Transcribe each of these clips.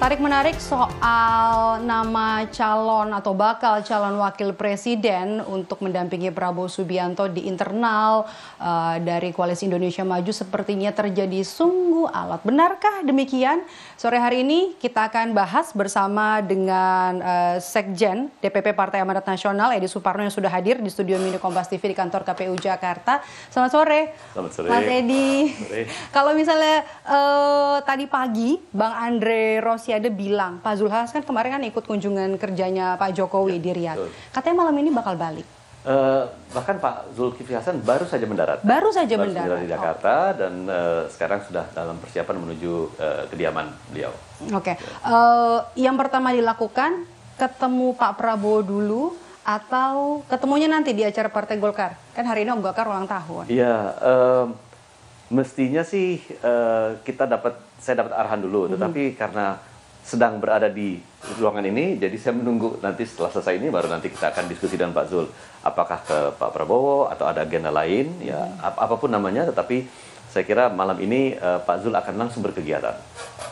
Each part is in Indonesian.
Tarik menarik soal nama calon atau bakal calon wakil presiden untuk mendampingi Prabowo Subianto di internal uh, dari Koalisi Indonesia Maju sepertinya terjadi sungguh alat. Benarkah demikian? Sore hari ini kita akan bahas bersama dengan uh, Sekjen DPP Partai Amanat Nasional Edi Suparno yang sudah hadir di studio Mini Kompas TV di kantor KPU Jakarta. Selamat sore. Selamat sore. Mas Edi. Kalau misalnya uh, tadi pagi Bang Andre Rossi masih ada bilang Pak Zulhas kan kemarin kan ikut kunjungan kerjanya Pak Jokowi ya, di Riyadh. Katanya malam ini bakal balik. Uh, bahkan Pak Zulkifli Hasan baru saja mendarat. Baru saja baru mendarat. di Jakarta oh. dan uh, sekarang sudah dalam persiapan menuju uh, kediaman beliau. Oke. Okay. Uh, yang pertama dilakukan ketemu Pak Prabowo dulu atau ketemunya nanti di acara Partai Golkar? Kan hari ini Om Golkar ulang tahun. Iya. Uh, mestinya sih uh, kita dapat saya dapat arahan dulu, mm -hmm. tetapi karena sedang berada di ruangan ini, jadi saya menunggu nanti setelah selesai ini baru nanti kita akan diskusi dengan Pak Zul, apakah ke Pak Prabowo atau ada agenda lain, ya ap apa pun namanya, tetapi saya kira malam ini uh, Pak Zul akan langsung berkegiatan.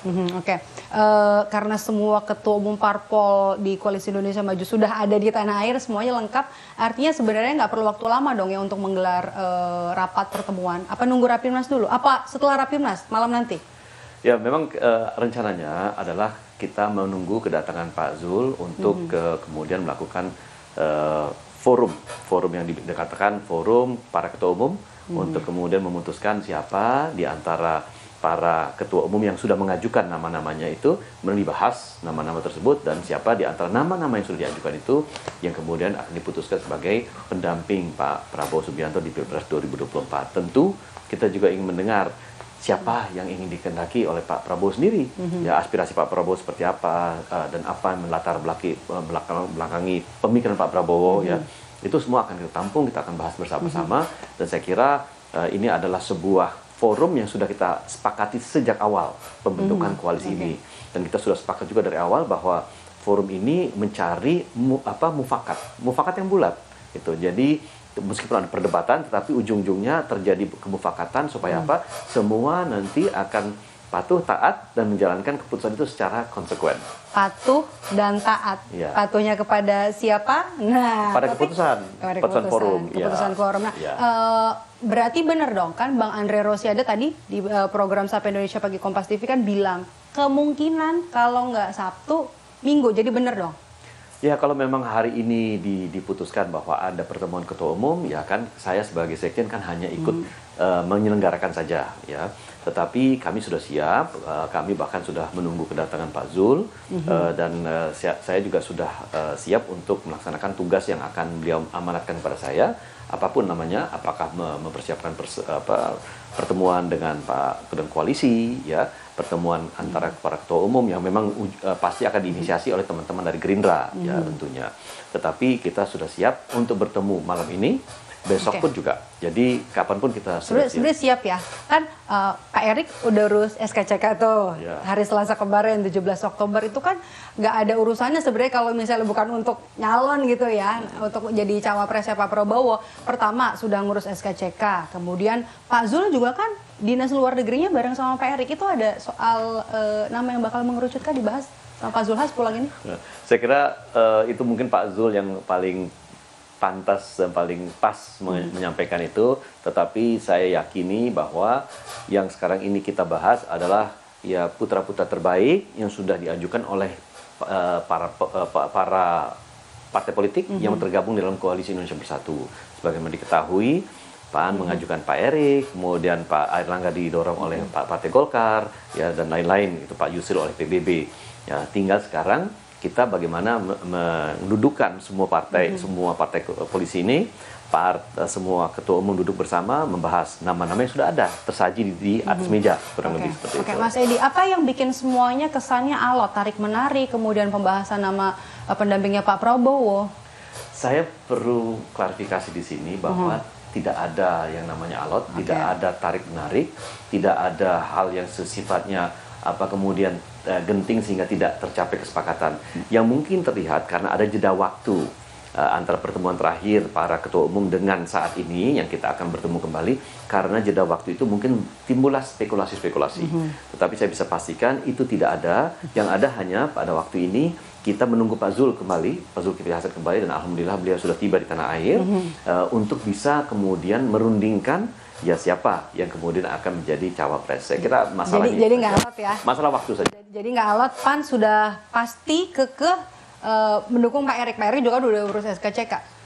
Mm-hmm, Oke, okay. uh, eh, karena semua ketua umum parpol di Koalisi Indonesia Maju sudah ada di tanah air, semuanya lengkap. Artinya sebenarnya nggak perlu waktu lama dong ya untuk menggelar uh, rapat pertemuan. Apa nunggu rapimnas dulu? Apa setelah rapimnas malam nanti? Ya, memang uh, rencananya adalah kita menunggu kedatangan Pak Zul untuk mm -hmm. kemudian melakukan uh, forum, forum yang dikatakan forum para ketua umum mm -hmm. untuk kemudian memutuskan siapa di antara para ketua umum yang sudah mengajukan nama-namanya itu melibahas nama-nama tersebut dan siapa di antara nama-nama yang sudah diajukan itu yang kemudian akan diputuskan sebagai pendamping Pak Prabowo Subianto di Pilpres 2024. Tentu kita juga ingin mendengar siapa yang ingin dikendaki oleh Pak Prabowo sendiri mm-hmm. ya aspirasi Pak Prabowo seperti apa uh, dan apa yang melatar belakang uh, belakang, belakangi pemikiran Pak Prabowo mm-hmm. ya itu semua akan kita tampung kita akan bahas bersama-sama mm-hmm. dan saya kira uh, ini adalah sebuah forum yang sudah kita sepakati sejak awal pembentukan mm-hmm. koalisi okay. ini dan kita sudah sepakat juga dari awal bahwa forum ini mencari mu, apa mufakat mufakat yang bulat itu jadi meskipun ada perdebatan tetapi ujung-ujungnya terjadi kemufakatan supaya hmm. apa semua nanti akan patuh taat dan menjalankan keputusan itu secara konsekuen patuh dan taat ya. patuhnya kepada siapa nah pada keputusan kepada keputusan, forum iya. keputusan ya. forum nah ya. uh, berarti benar dong kan bang Andre Rosiade tadi di uh, program Sapa Indonesia pagi Kompas TV kan bilang kemungkinan kalau nggak Sabtu Minggu jadi benar dong Ya kalau memang hari ini diputuskan bahwa ada pertemuan ketua umum, ya kan saya sebagai sekjen kan hanya ikut hmm. uh, menyelenggarakan saja, ya. Tetapi kami sudah siap, uh, kami bahkan sudah menunggu kedatangan Pak Zul hmm. uh, dan uh, saya juga sudah uh, siap untuk melaksanakan tugas yang akan beliau amanatkan kepada saya, apa pun namanya, apakah mempersiapkan pers apa, pertemuan dengan Pak Ketua Koalisi, ya pertemuan antara para ketua umum yang memang uh, pasti akan diinisiasi oleh teman-teman dari Gerindra ya, hmm. ya tentunya. Tetapi kita sudah siap untuk bertemu malam ini besok okay. pun juga. Jadi kapan pun kita sudah siap. siap ya. Kan uh, Pak Erik udah urus SKCK tuh ya. hari Selasa kemarin 17 Oktober itu kan nggak ada urusannya sebenarnya kalau misalnya bukan untuk nyalon gitu ya, hmm. untuk jadi cawapresnya Pak Prabowo. Pertama sudah ngurus SKCK, kemudian Pak Zul juga kan dinas luar negerinya bareng sama Pak Erik itu ada soal uh, nama yang bakal mengerucutkah dibahas sama Pak Zulhas pulang ini? Ya, saya kira uh, itu mungkin Pak Zul yang paling pantas dan paling pas hmm. menyampaikan itu, tetapi saya yakini bahwa yang sekarang ini kita bahas adalah ya putra-putra terbaik yang sudah diajukan oleh uh, para uh, para partai politik -hmm. yang tergabung dalam koalisi Indonesia Bersatu. Sebagaimana diketahui, PAN -hmm. mengajukan Pak Erik, kemudian Pak Air Langga didorong oleh -hmm. Pak Partai Golkar, ya dan lain-lain itu Pak Yusril oleh PBB. Ya, tinggal sekarang kita bagaimana mendudukan semua partai hmm. semua partai polisi ini part, eh, semua ketua umum duduk bersama membahas nama-nama yang sudah ada tersaji di, di atas hmm. meja kurang okay. lebih seperti okay. itu. Mas Edi, apa yang bikin semuanya kesannya alot, tarik menarik, kemudian pembahasan nama uh, pendampingnya Pak Prabowo? Saya perlu klarifikasi di sini bahwa hmm. Tidak ada yang namanya alot, okay. tidak ada tarik menarik, tidak ada hal yang sifatnya apa kemudian uh, genting sehingga tidak tercapai kesepakatan. Yang mungkin terlihat karena ada jeda waktu antara pertemuan terakhir para ketua umum dengan saat ini yang kita akan bertemu kembali karena jeda waktu itu mungkin timbullah spekulasi-spekulasi. Mm -hmm. Tetapi saya bisa pastikan itu tidak ada. Yang ada hanya pada waktu ini kita menunggu Pak Zul kembali, Pak Zulkifli Hasan kembali dan alhamdulillah beliau sudah tiba di tanah air mm -hmm. uh, untuk bisa kemudian merundingkan ya siapa yang kemudian akan menjadi cawapres. Saya kira masalah jadi, jadi nggak alot ya. Masalah waktu saja. Jadi nggak alot, Pan sudah pasti kekeh uh, mendukung Pak Erik. Pak Erik juga udah urus SKCK.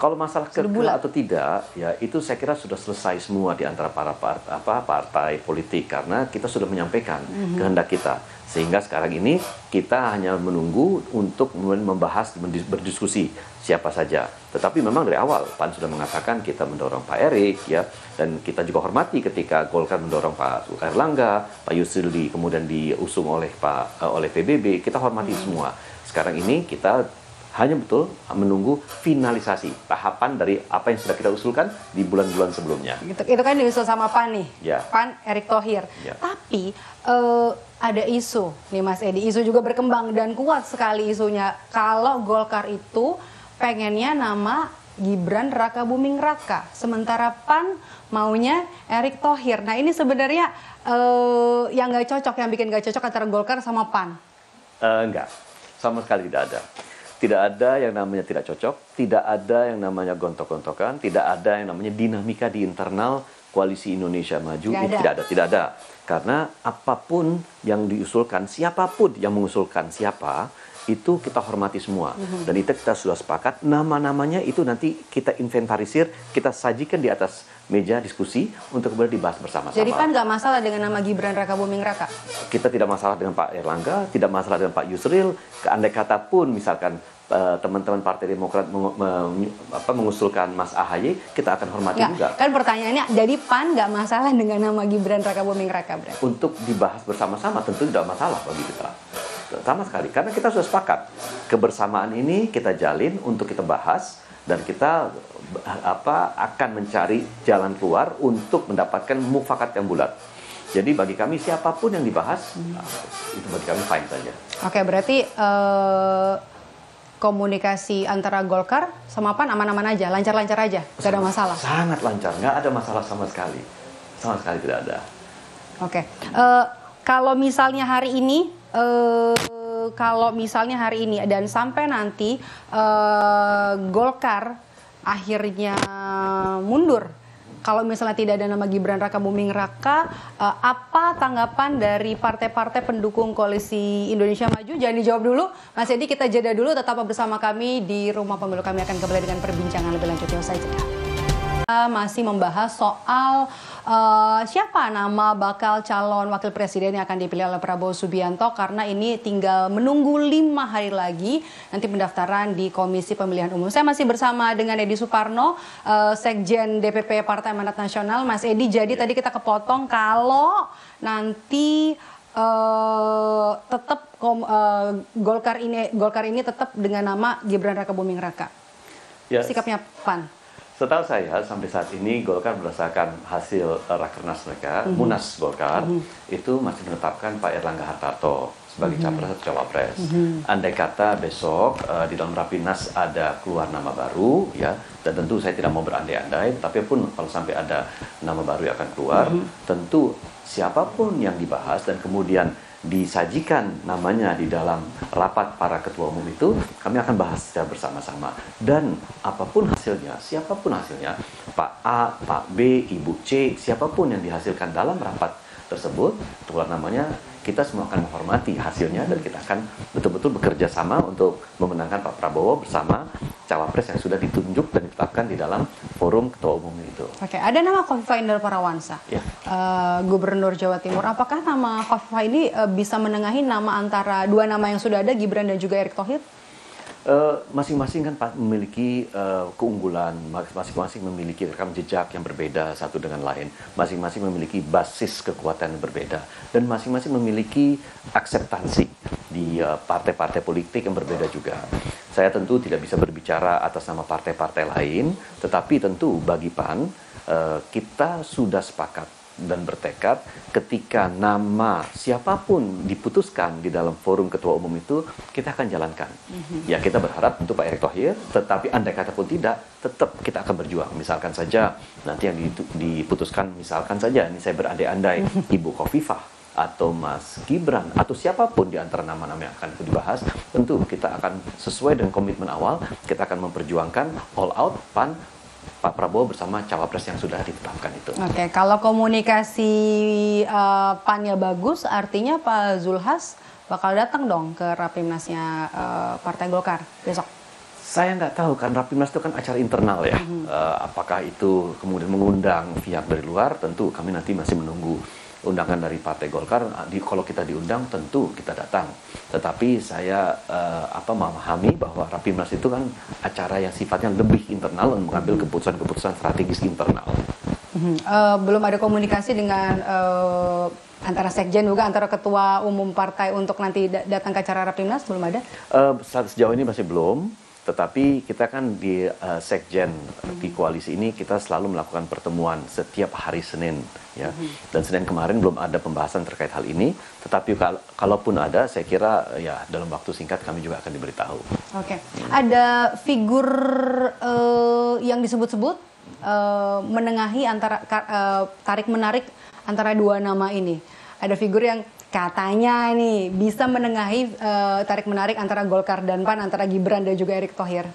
Kalau masalah kekeh atau tidak, ya itu saya kira sudah selesai semua di antara para part, apa, partai politik karena kita sudah menyampaikan mm -hmm. kehendak kita. Sehingga sekarang ini kita hanya menunggu untuk membahas, berdiskusi siapa saja. Tetapi memang dari awal PAN sudah mengatakan kita mendorong Pak Erik ya dan kita juga hormati ketika Golkar mendorong Pak Erlangga, Pak Yusril kemudian diusung oleh Pak uh, oleh PBB, kita hormati hmm. semua. Sekarang ini kita hanya betul menunggu finalisasi tahapan dari apa yang sudah kita usulkan di bulan-bulan sebelumnya. Itu, itu kan diusul sama PAN nih, ya. PAN Erick Thohir. Ya. Tapi uh, ada isu nih Mas Edi, isu juga berkembang dan kuat sekali isunya. Kalau Golkar itu pengennya nama Gibran Raka Buming Raka, sementara PAN maunya Erick Thohir. Nah ini sebenarnya uh, yang nggak cocok, yang bikin nggak cocok antara Golkar sama PAN. Uh, enggak, sama sekali tidak ada. Tidak ada yang namanya tidak cocok, tidak ada yang namanya gontok-gontokan, tidak ada yang namanya dinamika di internal koalisi Indonesia Maju. Tidak ada. Tidak ada, tidak ada. Karena apa pun yang diusulkan, siapa pun yang mengusulkan siapa, itu kita hormati semua. Mm-hmm. Dan itu kita sudah sepakat, nama-namanya itu nanti kita inventarisir, kita sajikan di atas meja diskusi untuk kemudian dibahas bersama-sama. Jadi kan nggak masalah dengan nama Gibran Raka Buming Raka? Kita tidak masalah dengan Pak Erlangga, tidak masalah dengan Pak Yusril, keandai kata pun misalkan eh, teman-teman Partai Demokrat meng, meng, apa, mengusulkan Mas Ahaye, kita akan hormati Nggak, juga. Kan pertanyaannya, jadi PAN nggak masalah dengan nama Gibran Raka Buming Raka berarti? Untuk dibahas bersama-sama tentu tidak masalah bagi kita sama sekali karena kita sudah sepakat kebersamaan ini kita jalin untuk kita bahas dan kita apa akan mencari jalan keluar untuk mendapatkan mufakat yang bulat. Jadi bagi kami siapa pun yang dibahas hmm. itu bagi kami fine saja. Oke, berarti uh, komunikasi antara Golkar sama PAN aman-aman aja, lancar-lancar aja, nggak ada masalah. Sangat lancar, nggak ada masalah sama sekali, sama sekali tidak ada. Oke, uh, kalau misalnya hari ini uh, kalau misalnya hari ini dan sampai nanti uh, Golkar akhirnya mundur kalau misalnya tidak ada nama Gibran Raka Buming Raka, uh, apa tanggapan dari partai-partai pendukung koalisi Indonesia Maju? Jangan dijawab dulu, Mas Edi kita jeda dulu, tetap bersama kami di Rumah Pemilu. Kami akan kembali dengan perbincangan lebih lanjut. Yang saya jeda. Masih membahas soal uh, siapa nama bakal calon wakil presiden yang akan dipilih oleh Prabowo Subianto karena ini tinggal menunggu lima hari lagi nanti pendaftaran di Komisi Pemilihan Umum. Saya masih bersama dengan Edi Suparno, uh, Sekjen DPP Partai Amanat Nasional. Mas Edi, jadi tadi kita kepotong kalau nanti uh, tetap uh, Golkar ini Golkar ini tetap dengan nama Gibran Raka Buming Raka. Yes. Sikapnya PAN. Setahu saya sampai saat ini Golkar berdasarkan hasil uh, rakernas mereka, mm -hmm. Munas Golkar mm -hmm. itu masih menetapkan Pak Erlangga Hartarto sebagai mm -hmm. capres atau cawapres. Mm -hmm. Andai kata besok uh, di dalam rapimnas ada keluar nama baru, ya, dan tentu saya tidak mau berandai-andai, tapi pun kalau sampai ada nama baru yang akan keluar, mm -hmm. tentu siapa pun yang dibahas dan kemudian disajikan namanya di dalam rapat para ketua umum itu, kami akan bahas secara bersama-sama. Dan apa pun hasilnya, siapa pun hasilnya, Pak A, Pak B, Ibu C, siapa pun yang dihasilkan dalam rapat tersebut, keluar namanya kita semua akan menghormati hasilnya dan kita akan betul-betul bekerja sama untuk memenangkan Pak Prabowo bersama cawapres yang sudah ditunjuk dan ditetapkan di dalam forum ketua umum itu. Oke, ada nama Kofifa Indar Parawansa, ya. uh, Gubernur Jawa Timur. Apakah nama Kofifa ini uh, bisa menengahi nama antara dua nama yang sudah ada, Gibran dan juga Erick Thohir? Eh, masing-masing uh, kan memiliki uh, keunggulan, masing-masing memiliki rekam jejak yang berbeda satu dengan lain, masing-masing memiliki basis kekuatan yang berbeda, dan masing-masing memiliki akseptansi di eh, partai-partai uh, politik yang berbeda juga. Saya tentu tidak bisa berbicara atas nama partai-partai lain, tetapi tentu bagi PAN uh, kita sudah sepakat dan bertekad ketika nama siapa pun diputuskan di dalam forum ketua umum itu kita akan jalankan. Ya kita berharap untuk Pak Erick Thohir, tetapi andai kata pun tidak, tetap kita akan berjuang. Misalkan saja nanti yang diputuskan, misalkan saja ini saya berandai-andai Ibu Khofifah atau Mas Gibran atau siapa pun di antara nama-nama yang akan dibahas, tentu kita akan sesuai dengan komitmen awal, kita akan memperjuangkan all out PAN Pak Prabowo bersama cawapres yang sudah ditetapkan itu. Oke, kalau komunikasi uh, PAN-nya bagus, artinya Pak Zulhas bakal datang dong ke rapimnasnya uh, Partai Golkar besok. Saya nggak tahu kan rapimnas itu kan acara internal ya. Mm -hmm. uh, apakah itu kemudian mengundang pihak dari luar? Tentu kami nanti masih menunggu undangan dari Partai Golkar ah, di, kalau kita diundang tentu kita datang. Tetapi saya uh, apa memahami bahwa Rapimnas itu kan acara yang sifatnya lebih internal dan mengambil keputusan-keputusan strategis internal. Uh, belum ada komunikasi dengan uh, antara sekjen juga antara ketua umum partai untuk nanti datang ke acara Rapimnas belum ada? Uh, sejauh ini masih belum tetapi kita kan di uh, sekjen di koalisi ini kita selalu melakukan pertemuan setiap hari Senin ya. Dan Senin kemarin belum ada pembahasan terkait hal ini, tetapi kal kalaupun ada saya kira ya dalam waktu singkat kami juga akan diberitahu. Oke. Okay. Hmm. Ada figur uh, yang disebut-sebut uh, menengahi antara uh, tarik menarik antara dua nama ini. Ada figur yang katanya nih bisa menengahi uh, tarik menarik antara Golkar dan PAN antara Gibran dan juga Erick Thohir.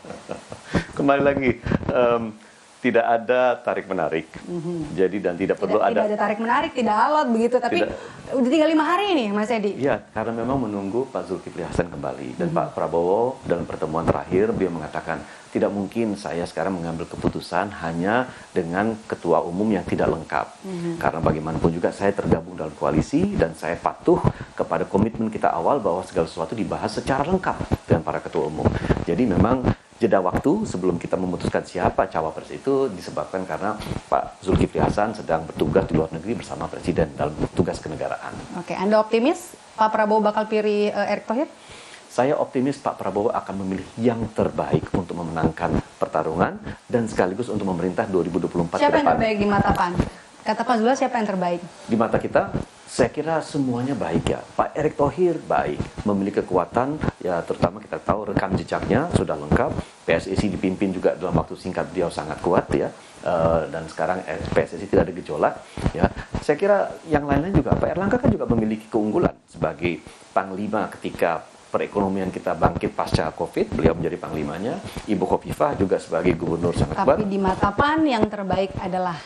Kembali lagi um, tidak ada tarik menarik. Mm-hmm. Jadi dan tidak, perlu tidak, ada. Tidak ada tarik menarik, tidak alot begitu. Tapi tidak, udah tinggal lima hari ini, Mas Edi. Iya, karena memang menunggu Pak Zulkifli Hasan kembali dan mm-hmm. Pak Prabowo dalam pertemuan terakhir dia mengatakan tidak mungkin saya sekarang mengambil keputusan hanya dengan ketua umum yang tidak lengkap. Mm-hmm. Karena bagaimanapun juga saya tergabung dalam koalisi dan saya patuh kepada komitmen kita awal bahwa segala sesuatu dibahas secara lengkap dengan para ketua umum. Jadi memang jeda waktu sebelum kita memutuskan siapa cawapres itu disebabkan karena Pak Zulkifli Hasan sedang bertugas di luar negeri bersama Presiden dalam tugas kenegaraan. Oke, Anda optimis Pak Prabowo bakal pilih uh, Erick Thohir? Saya optimis Pak Prabowo akan memilih yang terbaik untuk memenangkan pertarungan dan sekaligus untuk memerintah 2024 Siapa yang terbaik di mata PAN? Kata Pak Zula siapa yang terbaik? Di mata kita saya kira semuanya baik ya. Pak Erick Thohir baik, memiliki kekuatan ya terutama kita tahu rekam jejaknya sudah lengkap. PSSI dipimpin juga dalam waktu singkat dia sangat kuat ya. Uh, dan sekarang PSSI tidak ada gejolak ya. Saya kira yang lain-lain juga Pak Erlangga kan juga memiliki keunggulan sebagai panglima ketika perekonomian kita bangkit pasca Covid, beliau menjadi panglimanya. Ibu Khofifah juga sebagai gubernur sangat kuat. Tapi di mata PAN yang terbaik adalah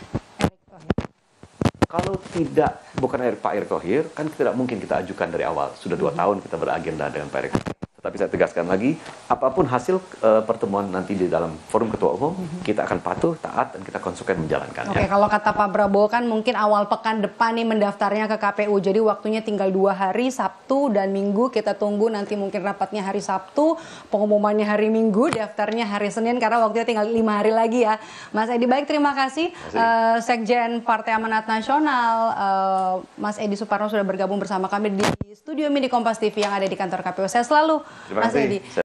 kalau tidak bukan Pak Erick Thohir, kan tidak mungkin kita ajukan dari awal. Sudah dua tahun kita beragenda dengan Pak Erick tetapi saya tegaskan lagi, apa pun hasil uh, pertemuan nanti di dalam forum ketua umum, mm-hmm. kita akan patuh, taat, dan kita konsekuen menjalankannya. Oke, kalau kata Pak Prabowo kan mungkin awal pekan depan nih mendaftarnya ke KPU, jadi waktunya tinggal dua hari, Sabtu dan Minggu. Kita tunggu nanti mungkin rapatnya hari Sabtu, pengumumannya hari Minggu, daftarnya hari Senin karena waktunya tinggal lima hari lagi ya. Mas Edi baik, terima kasih. Uh, Sekjen Partai Amanat Nasional, uh, Mas Edi Suparno sudah bergabung bersama kami di studio Mini Kompas TV yang ada di kantor KPU. Saya selalu Terima kasih. Mas Edi.